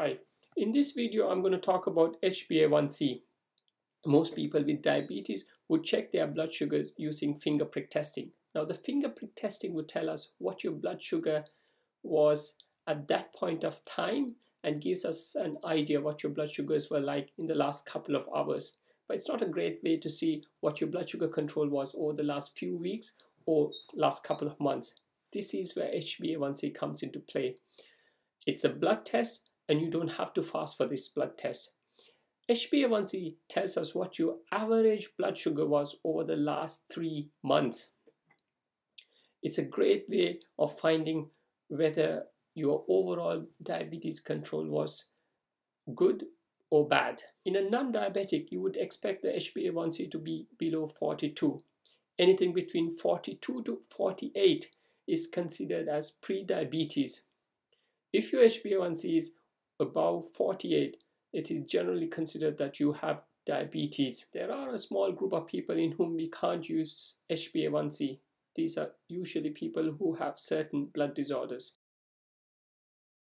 Hi, in this video I'm going to talk about HbA1c. Most people with diabetes would check their blood sugars using finger prick testing. Now the finger prick testing would tell us what your blood sugar was at that point of time and gives us an idea what your blood sugars were like in the last couple of hours. But it's not a great way to see what your blood sugar control was over the last few weeks or last couple of months. This is where HbA1c comes into play. It's a blood test and you don't have to fast for this blood test. HbA1c tells us what your average blood sugar was over the last three months. It's a great way of finding whether your overall diabetes control was good or bad. In a non-diabetic, you would expect the HbA1c to be below 42. Anything between 42 to 48 is considered as pre-diabetes. If your HbA1c is above 48, it is generally considered that you have diabetes. There are a small group of people in whom we can't use HbA1c. These are usually people who have certain blood disorders.